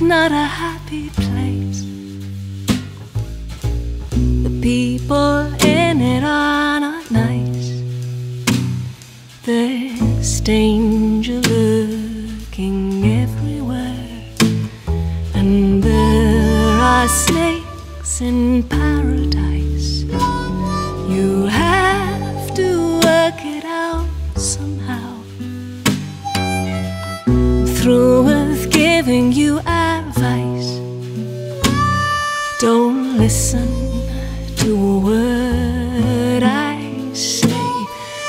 not a happy place. The people in it are not nice. There's danger lurking everywhere, and there are snakes in paradise. You have to work it out somehow. Through with giving you listen to a word I say.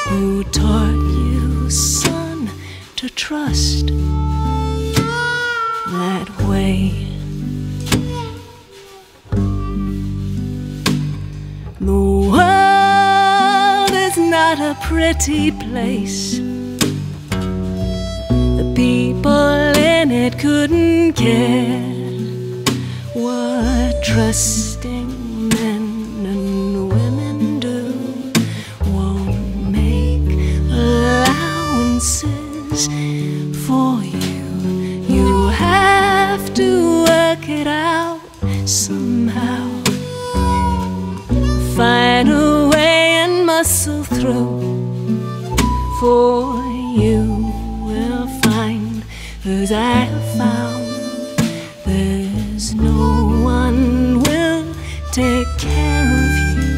Who taught you, son, to trust that way? The world is not a pretty place. The people in it couldn't care what trusting somehow. Find a way and muscle through. For you will find, as I have found, there's no one will take care of you.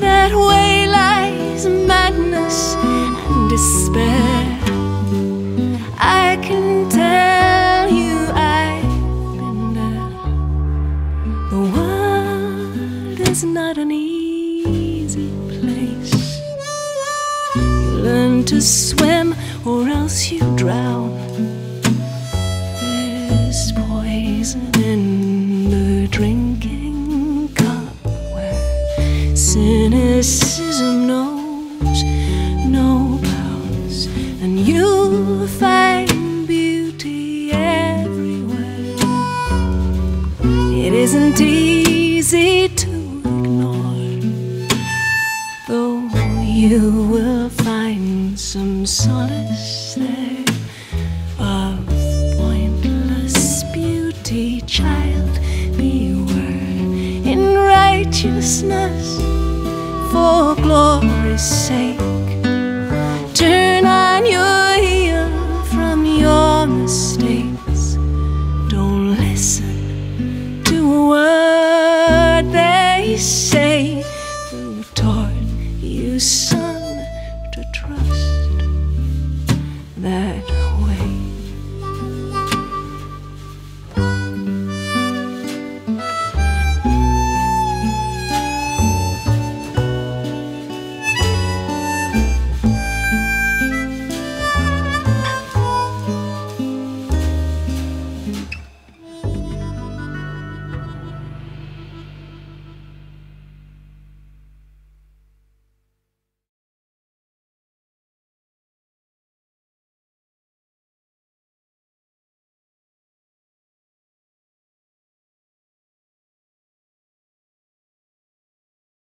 That way lies madness and despair. Easy place. You learn to swim or else you drown. There's poison in the drinking cup where cynicism knows no bounds, and you'll find beauty everywhere. It isn't easy you will find some solace there of pointless beauty, child. Beware in righteousness for glory's sake. Turn on your heel from your mistakes. Don't listen to a word they say trust.